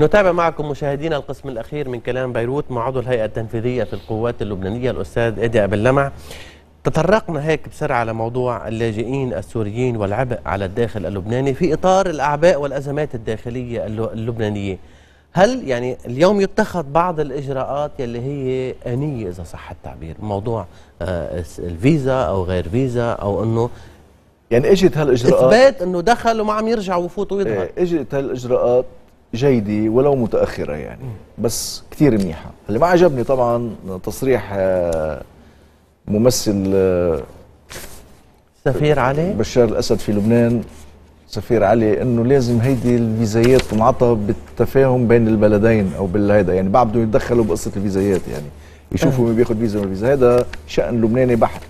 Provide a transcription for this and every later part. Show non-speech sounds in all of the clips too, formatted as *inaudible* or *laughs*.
نتابع معكم مشاهدينا القسم الأخير من كلام بيروت مع عضو الهيئة التنفيذية في القوات اللبنانية الأستاذ إيدي أبو اللمع. تطرقنا هيك بسرعة على موضوع اللاجئين السوريين والعبء على الداخل اللبناني في إطار الأعباء والأزمات الداخلية اللبنانية. هل يعني اليوم يتخذ بعض الإجراءات يلي هي آنية إذا صح التعبير؟ موضوع آه الفيزا أو غير فيزا أو أنه يعني إجت هالإجراءات؟ إثبات إنه دخل وما عم يرجع ويفوت ويظهر. إيه إجت هالإجراءات جيدة ولو متأخرة يعني. بس كثير منيحة. اللي ما عجبني طبعا تصريح آه، ممثل آه، سفير علي؟ بشار الأسد في لبنان. سفير علي إنه لازم هيدي الفيزايات تنعطى بالتفاهم بين البلدين أو بالهيدا يعني بعد بدهم يتدخلوا بقصة الفيزايات يعني. يشوفوا مين بياخذ فيزا ولا فيزا. هذا شأن لبناني بحت.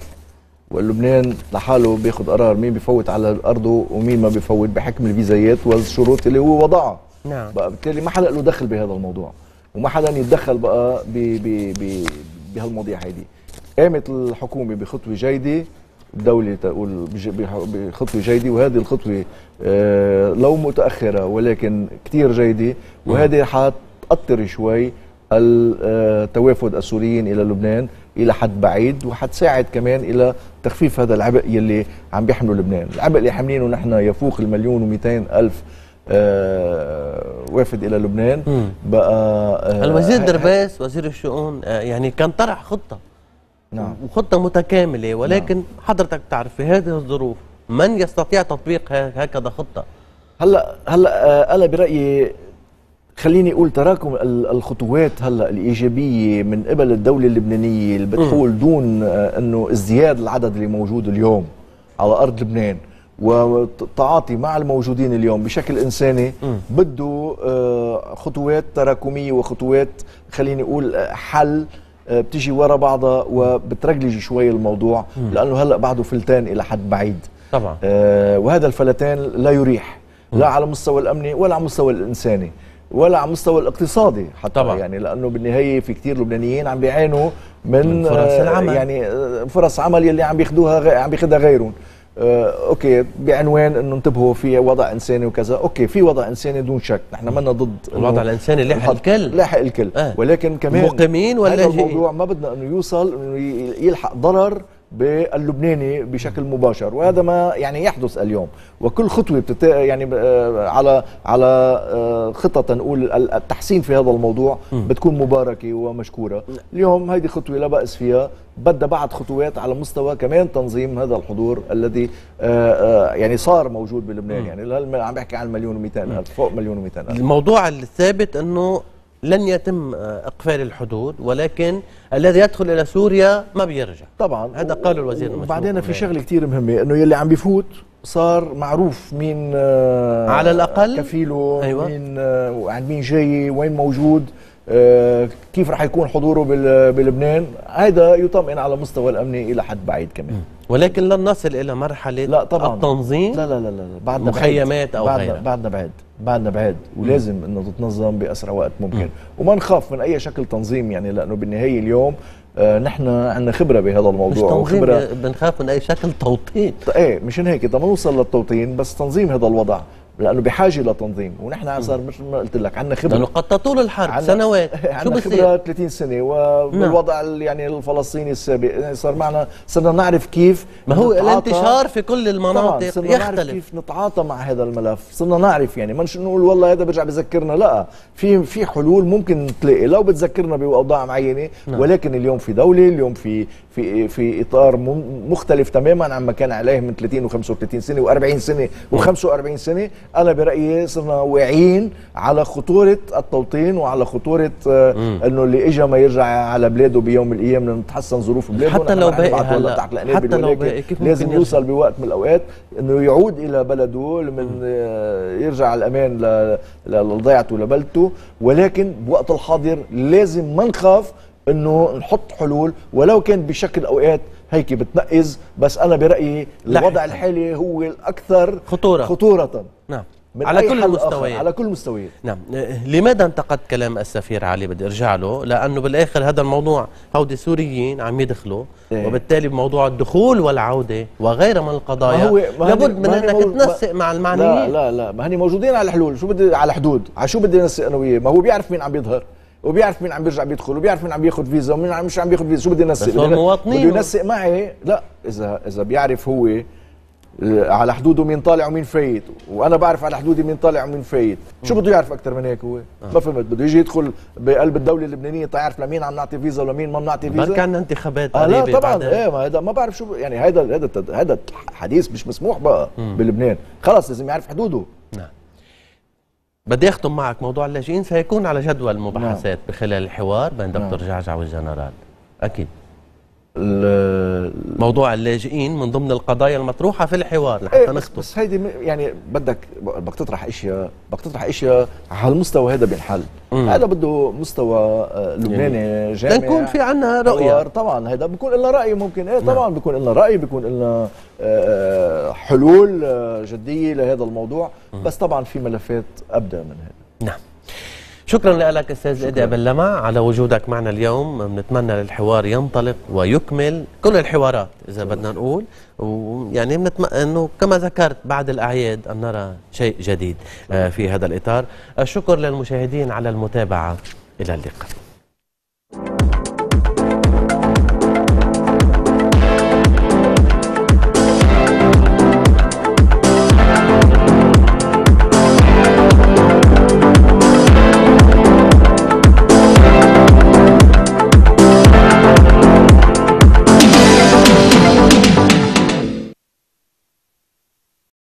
ولبنان لحاله بياخذ قرار مين بيفوت على أرضه ومين ما بيفوت بحكم الفيزايات والشروط اللي هو وضعها. نعم. بقى بالتالي ما حدا له دخل بهذا الموضوع وما حدا يتدخل بقى ب ب ب بهالمواضيع هيدي. قامت الحكومة بخطوة جيدة الدولة تقول بخطوة جيدة وهذه الخطوة آه، لو متأخرة ولكن كتير جيدة وهذه حتأثر شوي التوافد السوريين إلى لبنان إلى حد بعيد وحتساعد كمان إلى تخفيف هذا العبء يلي عم بيحمله لبنان. العبء اللي حاملينه نحن يفوق المليون ومئتين ألف آه، وافد إلى لبنان. مم. بقى آه، الوزير درباس وزير الشؤون آه، يعني كان طرح خطة. نعم. وخطة متكاملة ولكن حضرتك تعرف في هذه الظروف من يستطيع تطبيق هكذا خطة؟ هلأ هلأ آه، أنا برأيي خليني أقول تراكم ال- الخطوات هلأ الإيجابية من قبل الدولة اللبنانية اللي بتقول دون آه، إنه ازدياد العدد اللي موجود اليوم على أرض لبنان. والتعاطي مع الموجودين اليوم بشكل إنساني بده آه، خطوات تراكمية وخطوات خليني أقول آه، حل آه، بتيجي ورا بعضها وبترجلج شوي الموضوع لأنه هلأ بعده فلتان إلى حد بعيد. طبعا. آه، وهذا الفلتان لا يريح لا على المستوى الأمني ولا على المستوى الإنساني ولا على المستوى الاقتصادي حتى طبعا. يعني لأنه بالنهاية في كثير لبنانيين عم بيعانوا من, من فرص العمل. يعني فرص عمل يلي عم بياخذوها عم بياخذها غيرهم. okay بعنوان إنه انتبهوا في وضع إنساني وكذا okay في وضع إنساني دون شك نحن منا ضد الوضع الإنساني لاحق الكل لاحق الكل آه. ولكن كمان مقيمين ولا هذا؟ الموضوع ما بدنا إنه يوصل إنه يلحق ضرر باللبناني بشكل مباشر وهذا ما يعني يحدث اليوم. وكل خطوة بتت... يعني آه، على على آه، خطه نقول ال- التحسين في هذا الموضوع بتكون مباركة ومشكورة. اليوم هيدي خطوة لا بأس فيها. بدها بعد خطوات على مستوى كمان تنظيم هذا الحضور الذي آه، يعني صار موجود بلبنان. يعني عم بحكي عن مليون و200 ألف فوق مليون و200 ألف. الموضوع الثابت إنه لن يتم آه، إقفال الحدود ولكن الذي يدخل إلى سوريا ما بيرجع طبعا هذا قاله الوزير المسؤول وبعدين في هناك. شغلة كثير مهمة إنه يلي عم بيفوت صار معروف مين آه، على الأقل. كفيله أيوة. مين آه، وعند مين جاي وين موجود كيف رح يكون حضوره بلبنان؟ هذا يطمئن على المستوى الأمني إلى حد بعيد كمان. ولكن لن نصل إلى مرحلة لا طبعا. التنظيم لا لا لا لا بعدنا مخيمات. أو بعدنا غيرها. بعدنا بعيد. بعدنا بعيد. ولازم إنه تتنظم بأسرع وقت ممكن. وما نخاف من أي شكل تنظيم يعني لأنه بالنهاية اليوم آه نحن عندنا خبرة بهذا مش الموضوع تنظيم وخبره بنخاف من أي شكل توطين. إيه مشان هيك طب نوصل للتوطين بس تنظيم هذا الوضع. لأنه بحاجة لتنظيم ونحن صار مثل ما قلت لك عندنا خبرة. لأنه قد تطول الحرب عنا- سنوات. *laughs* شو بصير؟ خبرة 30 سنة وبالوضع ال- يعني الفلسطيني السابق. صار معنا صرنا نعرف كيف ما هو الانتشار في كل طبعا المناطق صرنا نعرف يختلف. كيف نتعاطى مع هذا الملف. صرنا نعرف يعني ما نقول والله هذا برجع بذكرنا لا. في في حلول ممكن تلاقي. لو بتذكرنا بأوضاع معينة نعم. ولكن اليوم في دولة اليوم في في في إطار مختلف تماما عما كان عليه من 30 و35 سنة و40 سنة و45 سنة. أنا برأيي صرنا واعيين على خطورة التوطين وعلى خطورة آه، إنه اللي اجى ما يرجع على بلاده بيوم من الأيام لأنه ظروف بلاده. حتى لو باقي تحت حتى لو باقي، كيف لازم يوصل بوقت من الأوقات إنه يعود إلى بلده لمن آه، يرجع الأمان لضيعته لبلدته ولكن بوقت الحاضر لازم ما نخاف إنه نحط حلول ولو كان بشكل أوقات هيك بتنقز بس أنا برأيي. الوضع الحالي هو الأكثر خطورة. خطورة. نعم. من على كل المستويات. على كل المستويات. نعم. لماذا انتقد كلام السفير علي؟ بدي أرجع له. لأنه بالآخر هذا الموضوع هودي سوريين عم يدخلوا إيه. وبالتالي بموضوع الدخول والعودة وغيرها من القضايا. ما هو- ما لابد من إنك تنسق مع لا المعنيين. لا لا ما هني موجودين على الحلول. شو بدي على الحدود؟ على شو بدي نسق أنا وياه؟ ما هو بيعرف مين عم بيظهر. وبيعرف مين عم بيرجع بيدخل وبيعرف مين عم بياخذ فيزا ومين عم مش عم بياخذ فيزا. شو بدي نسق بس المواطنين بده ينسق معي. لا اذا إذا بيعرف هو آه، على حدوده مين طالع ومين فايت. وأنا بعرف على حدودي مين طالع ومين فايت. شو بده يعرف أكثر من هيك هو؟ ما فهمت. بده يجي يدخل بقلب الدولة اللبنانية تعرف لمين عم نعطي فيزا ولمين ما بنعطي فيزا؟ بركي عندنا انتخابات آه لا طبعا. إيه ما هذا ما بعرف شو يعني هذا هذا هذا حديث مش مسموح بقى بلبنان. خلص لازم يعرف حدوده. نعم. بدي أختم معك موضوع اللاجئين سيكون على جدول المباحثات بخلال الحوار بين دكتور جعجع والجنرال. أكيد. موضوع اللاجئين من ضمن القضايا المطروحة في الحوار. لحتى إيه بس, نخطب بس هيدي يعني بدك بدك تطرح اشياء بدك تطرح اشياء على المستوى هذا بينحل. هذا بده مستوى آه، لبناني جامع لنكون في عنا رؤية. طبعا هذا بيكون لنا رأي ممكن. إيه طبعا بيكون لنا رأي بيكون لنا آه، حلول آه، جدية لهذا الموضوع. بس طبعا في ملفات ابدا من هذا نعم. شكرا لك أستاذ ادي ابن لمع على وجودك معنا اليوم بنتمنى للحوار ينطلق ويكمل كل الحوارات إذا بدنا نقول. ويعني بنتم... إنه كما ذكرت بعد الأعياد أن نرى شيء جديد آه، في هذا الإطار. الشكر للمشاهدين على المتابعة. إلى اللقاء.